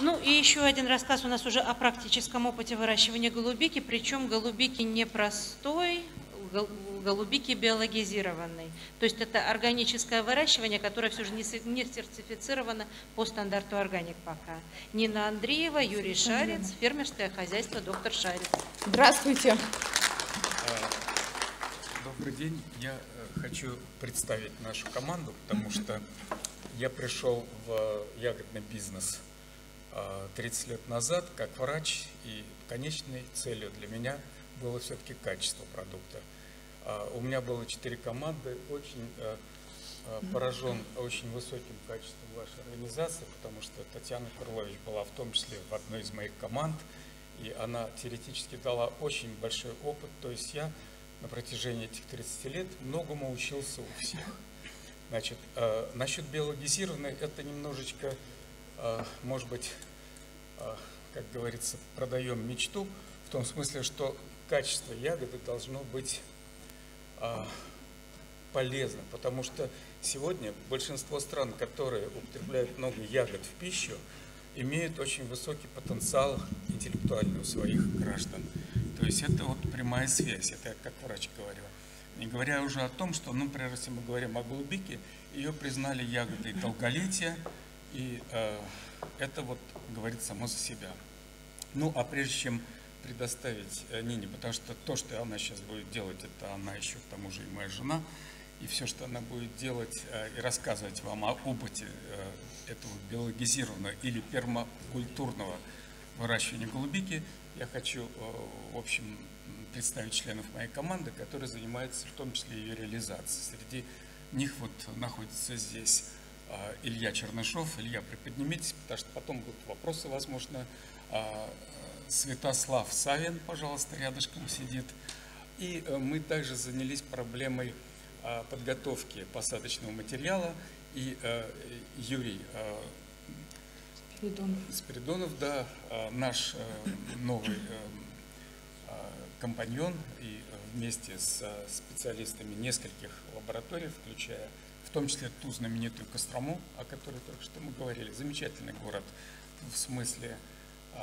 Ну и еще один рассказ у нас уже о практическом опыте выращивания голубики, причем голубики не простой, голубики биологизированной. То есть это органическое выращивание, которое все же не сертифицировано по стандарту органик пока. Нина Андреева, Юрий Шарец, фермерское хозяйство «Доктор Шарец». Здравствуйте. А, добрый день. Я э, хочу представить нашу команду, потому что я пришел в ягодный бизнес 30 а, лет назад как врач, и конечной целью для меня было все-таки качество продукта. А, у меня было четыре команды, очень э, э, поражен очень высоким качеством вашей организации, потому что Татьяна Крылович была в том числе в одной из моих команд, и она теоретически дала очень большой опыт, то есть я на протяжении этих 30 лет многому учился у всех. Значит, э, насчет биологизированной, это немножечко, может быть, э, как говорится, продаем мечту, в том смысле, что качество ягоды должно быть э, полезным, потому что сегодня большинство стран, которые употребляют много ягод в пищу, имеют очень высокий потенциал интеллектуальный у своих граждан. То есть это вот прямая связь, это я как врач говорю. Не говоря уже о том, что, ну, например, если мы говорим о голубике, ее признали ягодой долголетия, и э, это вот говорит само за себя. Ну, а прежде чем предоставить э, Нине, потому что то, что она сейчас будет делать, это она еще к тому же и моя жена, и все, что она будет делать э, и рассказывать вам о опыте э, этого биологизированного или пермакультурного выращивания голубики, я хочу, в общем, представить членов моей команды, которые занимаются в том числе ее реализацией. Среди них вот находится здесь Илья Чернышов. Илья, приподнимитесь, потому что потом будут вопросы, возможно. А, Святослав Савин, пожалуйста, рядышком сидит. И э, мы также занялись проблемой а, подготовки посадочного материала. И э, Юрий Спиридонов, Спиридонов да, наш э, новый компаньон и вместе с специалистами нескольких лабораторий, включая в том числе ту знаменитую Кострому, о которой только что мы говорили. Замечательный город в смысле э,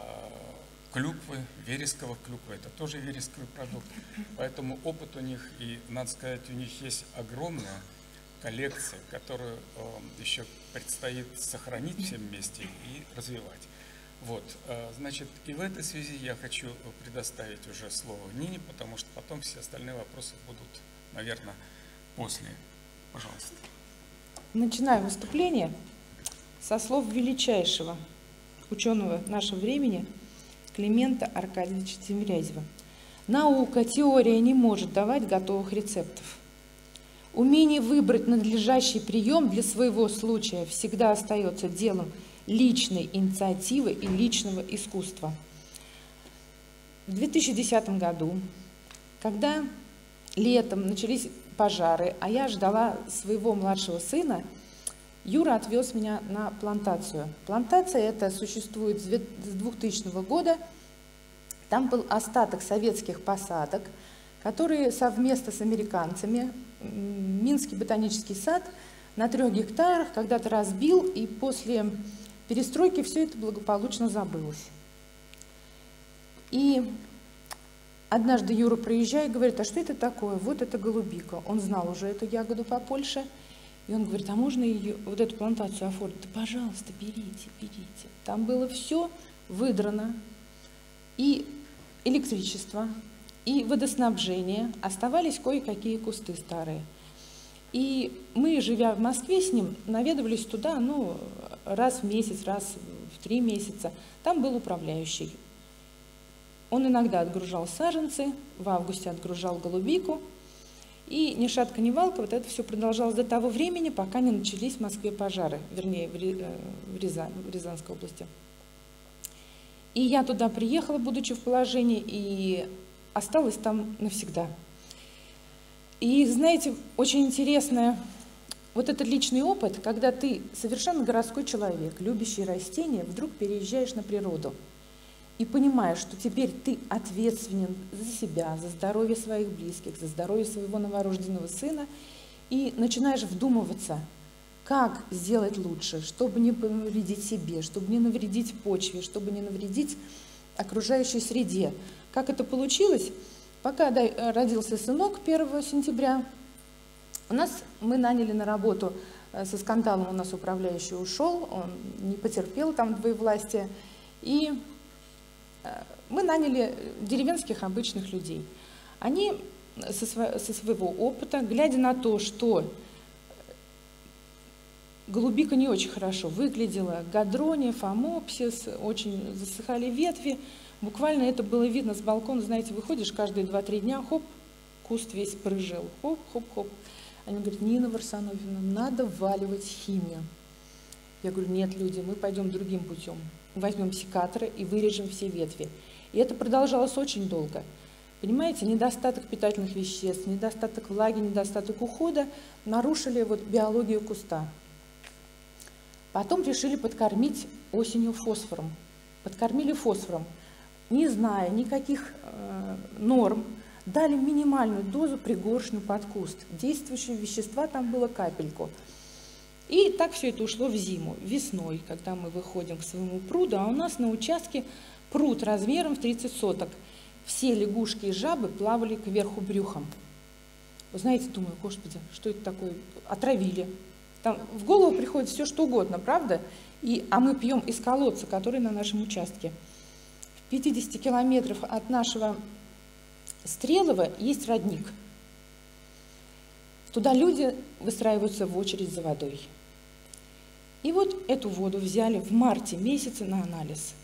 клюквы, вересковых клюквы, это тоже вересковый продукт. Поэтому опыт у них, и, надо сказать, у них есть огромная коллекция, которую еще предстоит сохранить всем вместе и развивать. Вот, э, значит, и в этой связи я хочу предоставить уже слово Нине, потому что потом все остальные вопросы будут, наверное, после. Пожалуйста. Начинаю выступление со слов величайшего ученого нашего времени Климента Аркадьевича Тимирязева. Наука, теория не может давать готовых рецептов. Умение выбрать надлежащий прием для своего случая всегда остается делом личной инициативы и личного искусства. В 2010 году, когда летом начались пожары, а я ждала своего младшего сына, Юра отвез меня на плантацию. Плантация эта существует с 2000 года. Там был остаток советских посадок, которые совместно с американцами Минский ботанический сад на трех гектарах когда-то разбил, и после перестройки все это благополучно забылось. И однажды Юра проезжает и говорит, а что это такое? Вот это голубика. Он знал уже эту ягоду по Польше. И он говорит, а можно ее, вот эту плантацию оформить? Да, пожалуйста, берите, берите. Там было все выдрано. И электричество, и водоснабжение. Оставались кое-какие кусты старые. И мы, живя в Москве с ним, наведывались туда, ну, раз в месяц, раз в три месяца. Там был управляющий. Он иногда отгружал саженцы, в августе отгружал голубику. И ни шатка, ни валка, вот это все продолжалось до того времени, пока не начались в Москве пожары, вернее, в, э, Рязань, в Рязанской области. И я туда приехала, будучи в положении, и осталась там навсегда. И знаете, очень интересное вот этот личный опыт, когда ты совершенно городской человек, любящий растения, вдруг переезжаешь на природу и понимаешь, что теперь ты ответственен за себя, за здоровье своих близких, за здоровье своего новорожденного сына, и начинаешь вдумываться, как сделать лучше, чтобы не навредить себе, чтобы не навредить почве, чтобы не навредить окружающей среде. Как это получилось? Пока родился сынок 1 сентября, у нас мы наняли на работу э, со скандалом у нас управляющий ушел, он не потерпел там двоевластия, и э, мы наняли деревенских обычных людей. Они со, со своего опыта, глядя на то, что голубика не очень хорошо выглядела, гадрония, фомопсис, очень засыхали ветви, буквально это было видно с балкона, знаете, выходишь каждые 2-3 дня, хоп, куст весь прыжил, хоп-хоп-хоп. Они говорят, Нина Варсановина, надо вваливать химию. Я говорю, нет, люди, мы пойдем другим путем. Возьмем секаторы и вырежем все ветви. И это продолжалось очень долго. Понимаете, недостаток питательных веществ, недостаток влаги, недостаток ухода нарушили вот биологию куста. Потом решили подкормить осенью фосфором. Подкормили фосфором, не зная никаких э, норм, Дали минимальную дозу пригоршню под куст. Действующего вещества там было капельку. И так все это ушло в зиму. Весной, когда мы выходим к своему пруду, а у нас на участке пруд размером в 30 соток. Все лягушки и жабы плавали кверху брюхом. Вы знаете, думаю, господи, что это такое? Отравили. Там в голову приходит все, что угодно, правда? И, а мы пьем из колодца, который на нашем участке. В 50 километров от нашего Стрелово есть родник. Туда люди выстраиваются в очередь за водой. И вот эту воду взяли в марте месяце на анализ.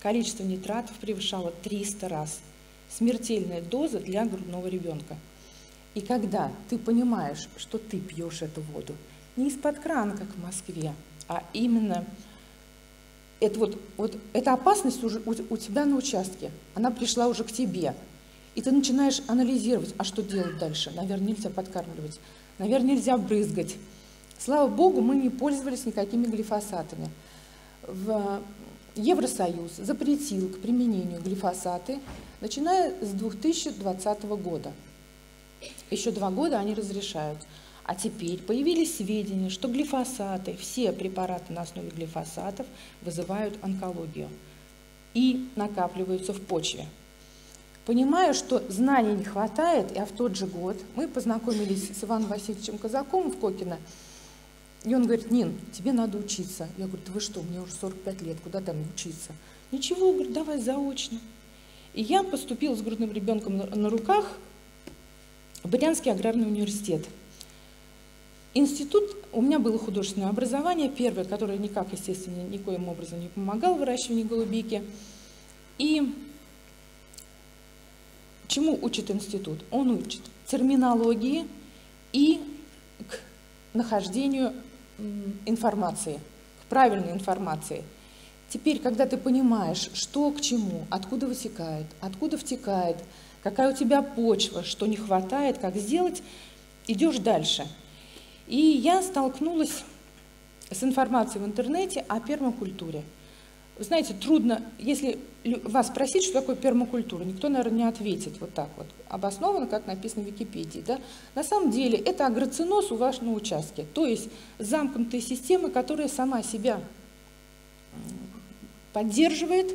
Количество нитратов превышало 300 раз. Смертельная доза для грудного ребенка. И когда ты понимаешь, что ты пьешь эту воду не из-под крана, как в Москве, а именно это вот, вот эта опасность уже у, у тебя на участке, она пришла уже к тебе, и ты начинаешь анализировать, а что делать дальше? Наверное, нельзя подкармливать, наверное, нельзя брызгать. Слава богу, мы не пользовались никакими глифосатами. В Евросоюз запретил к применению глифосаты, начиная с 2020 года. Еще два года они разрешают. А теперь появились сведения, что глифосаты, все препараты на основе глифосатов вызывают онкологию и накапливаются в почве. Понимая, что знаний не хватает, а в тот же год мы познакомились с Иваном Васильевичем Казаковым в Кокино, и он говорит, Нин, тебе надо учиться. Я говорю, да вы что, мне уже 45 лет, куда там учиться? Ничего, говорит, давай заочно. И я поступила с грудным ребенком на руках в Брянский аграрный университет. Институт, у меня было художественное образование, первое, которое никак, естественно, никоим образом не помогало выращиванию голубики. И Чему учит институт? Он учит терминологии и к нахождению информации, к правильной информации. Теперь, когда ты понимаешь, что к чему, откуда вытекает, откуда втекает, какая у тебя почва, что не хватает, как сделать, идешь дальше. И я столкнулась с информацией в интернете о пермакультуре. Вы знаете, трудно, если вас спросить, что такое пермакультура, никто, наверное, не ответит вот так вот, обоснованно, как написано в Википедии. Да? На самом деле это агроциноз у вас на участке, то есть замкнутая система, которая сама себя поддерживает,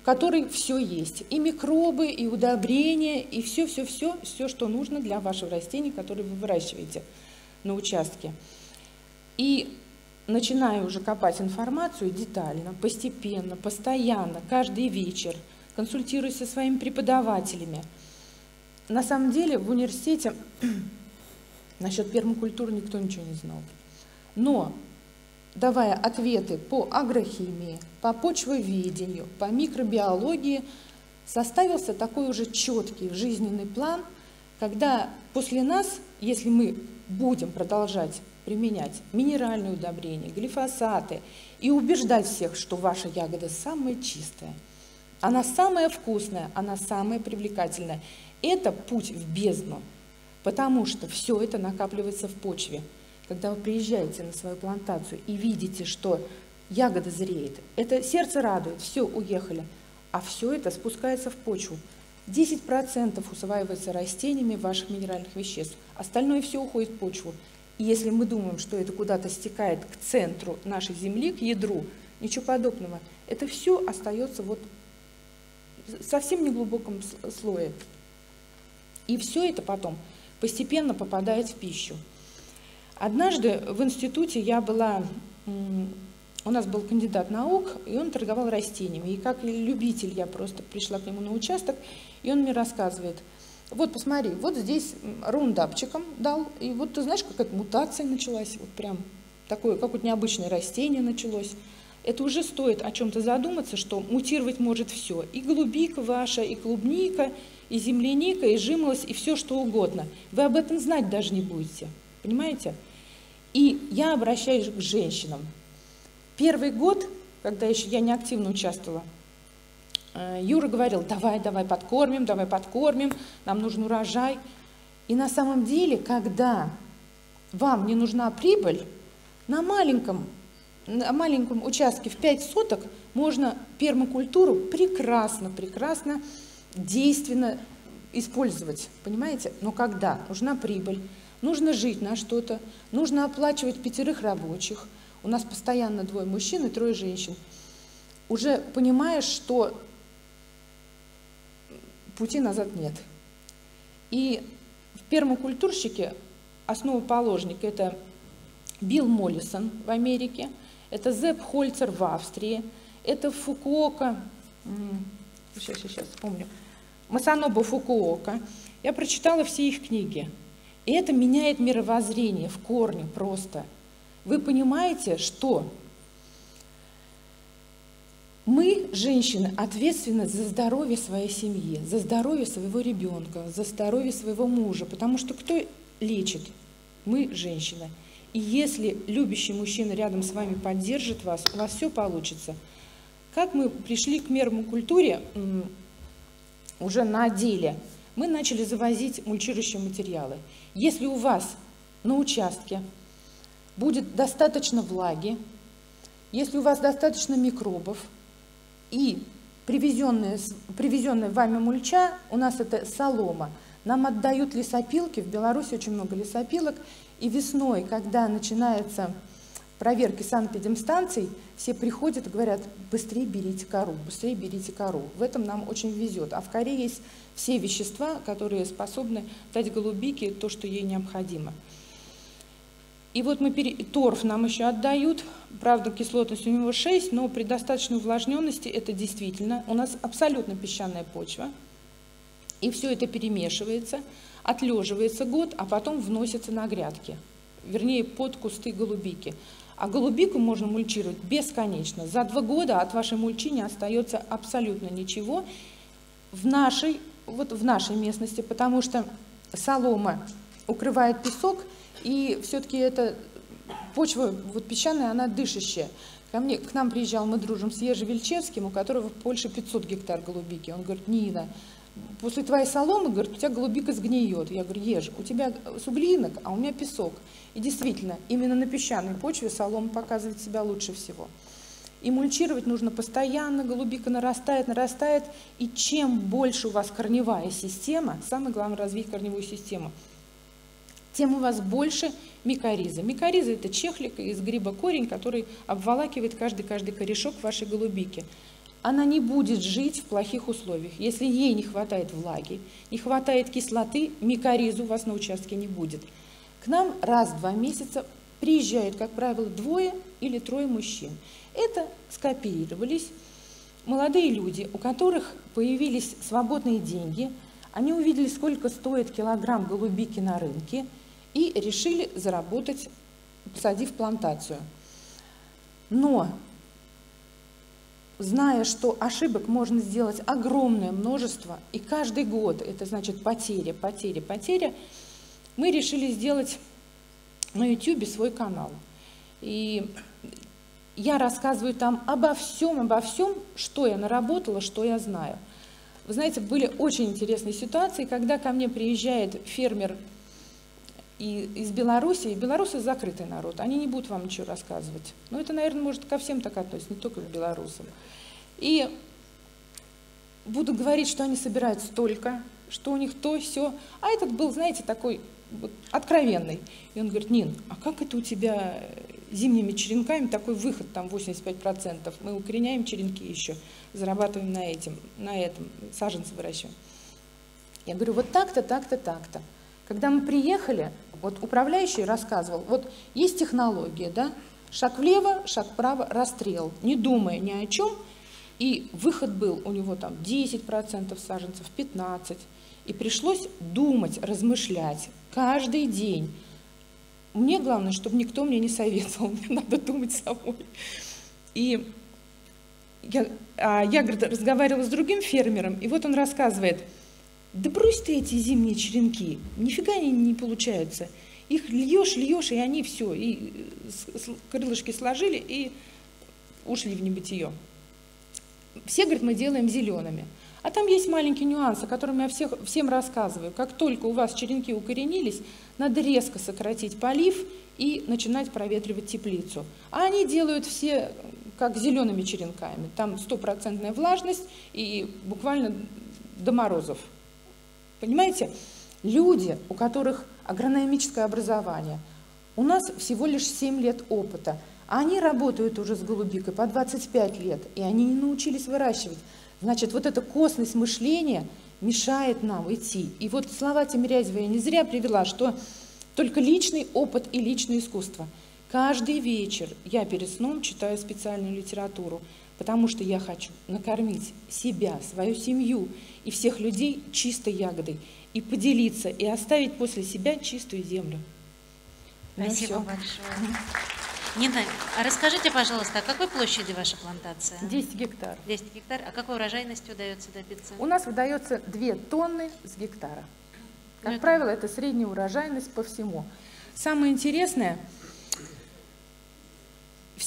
в которой все есть, и микробы, и удобрения, и все-все-все, все, что нужно для вашего растения, которое вы выращиваете на участке. И начинаю уже копать информацию детально, постепенно, постоянно, каждый вечер, консультируюсь со своими преподавателями. На самом деле в университете насчет пермакультуры никто ничего не знал. Но давая ответы по агрохимии, по почвоведению, по микробиологии, составился такой уже четкий жизненный план, когда после нас, если мы будем продолжать применять минеральные удобрения, глифосаты и убеждать всех, что ваша ягода самая чистая, она самая вкусная, она самая привлекательная. Это путь в бездну, потому что все это накапливается в почве. Когда вы приезжаете на свою плантацию и видите, что ягода зреет, это сердце радует, все, уехали, а все это спускается в почву. 10% усваивается растениями ваших минеральных веществ, остальное все уходит в почву. Если мы думаем, что это куда-то стекает к центру нашей Земли, к ядру, ничего подобного. Это все остается вот совсем неглубоком слое. И все это потом постепенно попадает в пищу. Однажды в институте я была, у нас был кандидат наук, и он торговал растениями. И как любитель я просто пришла к нему на участок, и он мне рассказывает, вот посмотри, вот здесь рундапчиком дал, и вот ты знаешь, какая-то мутация началась, вот прям такое какое-то необычное растение началось. Это уже стоит о чем-то задуматься, что мутировать может все. И голубика ваша, и клубника, и земляника, и жимолость, и все что угодно. Вы об этом знать даже не будете. Понимаете? И я обращаюсь к женщинам. Первый год, когда еще я не активно участвовала, Юра говорил, давай, давай подкормим, давай подкормим, нам нужен урожай. И на самом деле, когда вам не нужна прибыль, на маленьком на маленьком участке в 5 соток можно пермакультуру прекрасно, прекрасно, действенно использовать, понимаете? Но когда? Нужна прибыль, нужно жить на что-то, нужно оплачивать пятерых рабочих. У нас постоянно двое мужчин и трое женщин. Уже понимаешь, что пути назад нет. И в пермакультурщике основоположник – это Билл Моллисон в Америке – это Зепп Хольцер в Австрии, это Фукуока, сейчас, сейчас, сейчас вспомню, Масанобо Фукуока. Я прочитала все их книги. И это меняет мировоззрение в корне просто. Вы понимаете, что мы, женщины, ответственны за здоровье своей семьи, за здоровье своего ребенка, за здоровье своего мужа. Потому что кто лечит? Мы, женщины. И если любящий мужчина рядом с вами поддержит вас, у вас все получится. Как мы пришли к культуре уже на деле, мы начали завозить мульчирующие материалы. Если у вас на участке будет достаточно влаги, если у вас достаточно микробов и привезенная, привезенная вами мульча, у нас это солома, нам отдают лесопилки, в Беларуси очень много лесопилок, и весной, когда начинаются проверки санэпидемстанций, все приходят и говорят, быстрее берите кору, быстрее берите кору. В этом нам очень везет. А в коре есть все вещества, которые способны дать голубике то, что ей необходимо. И вот мы пере... торф нам еще отдают, правда, кислотность у него 6, но при достаточной увлажненности это действительно, у нас абсолютно песчаная почва, и все это перемешивается – отлеживается год, а потом вносится на грядки, вернее под кусты голубики. А голубику можно мульчировать бесконечно. За два года от вашей мульчи не остается абсолютно ничего в нашей, вот в нашей местности, потому что солома укрывает песок, и все-таки эта почва вот песчаная, она дышащая. Ко мне, к нам приезжал, мы дружим с Ежи Вельчевским, у которого в Польше 500 гектар голубики. Он говорит, Нина, после твоей соломы, говорит, у тебя голубика сгниет. Я говорю, ешь, у тебя суглинок, а у меня песок. И действительно, именно на песчаной почве солома показывает себя лучше всего. И мульчировать нужно постоянно, голубика нарастает, нарастает. И чем больше у вас корневая система, самое главное развить корневую систему, тем у вас больше микориза. Микориза – это чехлик из гриба корень, который обволакивает каждый-каждый корешок вашей голубики она не будет жить в плохих условиях. Если ей не хватает влаги, не хватает кислоты, микоризы у вас на участке не будет. К нам раз в два месяца приезжают, как правило, двое или трое мужчин. Это скооперировались молодые люди, у которых появились свободные деньги, они увидели, сколько стоит килограмм голубики на рынке, и решили заработать, посадив плантацию. Но зная, что ошибок можно сделать огромное множество, и каждый год это значит потеря, потеря, потеря, мы решили сделать на YouTube свой канал. И я рассказываю там обо всем, обо всем, что я наработала, что я знаю. Вы знаете, были очень интересные ситуации, когда ко мне приезжает фермер и из Беларуси, и белорусы закрытый народ, они не будут вам ничего рассказывать. Но это, наверное, может ко всем так относится, не только к белорусам. И буду говорить, что они собирают столько, что у них то, все. А этот был, знаете, такой вот, откровенный. И он говорит, Нин, а как это у тебя зимними черенками такой выход, там 85%? Мы укореняем черенки еще, зарабатываем на, этим, на этом, саженцы выращиваем. Я говорю, вот так-то, так-то, так-то. Когда мы приехали, вот управляющий рассказывал, вот есть технология, да, шаг влево, шаг вправо, расстрел, не думая ни о чем, и выход был у него там 10% саженцев, 15%. И пришлось думать, размышлять каждый день. Мне главное, чтобы никто мне не советовал, мне надо думать самой. И я, а я говорит, разговаривала с другим фермером, и вот он рассказывает, да брось ты эти зимние черенки, нифига они не получаются. Их льешь, льешь, и они все, и крылышки сложили, и ушли в небытие. Все, говорит, мы делаем зелеными. А там есть маленькие нюансы, которыми я всех, всем рассказываю. Как только у вас черенки укоренились, надо резко сократить полив и начинать проветривать теплицу. А они делают все как зелеными черенками. Там стопроцентная влажность и буквально до морозов. Понимаете? Люди, у которых агрономическое образование, у нас всего лишь 7 лет опыта, а они работают уже с голубикой по 25 лет, и они не научились выращивать. Значит, вот эта косность мышления мешает нам идти. И вот слова Тимирязева я не зря привела, что только личный опыт и личное искусство. Каждый вечер я перед сном читаю специальную литературу, потому что я хочу накормить себя, свою семью и всех людей чистой ягодой, и поделиться, и оставить после себя чистую землю. Ну, Спасибо большое. Нина, а расскажите, пожалуйста, о какой площади ваша плантация? 10 гектар. 10 гектар. А какой урожайности удается добиться? У нас выдается 2 тонны с гектара. Как ну, правило, это средняя урожайность по всему. Самое интересное,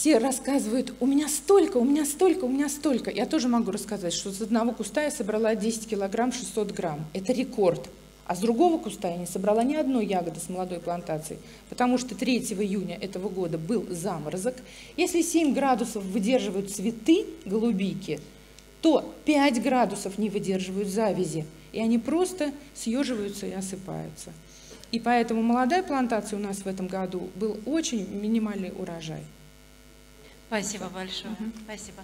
все рассказывают, у меня столько, у меня столько, у меня столько. Я тоже могу рассказать, что с одного куста я собрала 10 килограмм 600 грамм. Это рекорд. А с другого куста я не собрала ни одной ягоды с молодой плантацией, потому что 3 июня этого года был заморозок. Если 7 градусов выдерживают цветы голубики, то 5 градусов не выдерживают завязи, и они просто съеживаются и осыпаются. И поэтому молодая плантация у нас в этом году был очень минимальный урожай. Спасибо большое. Угу. Спасибо.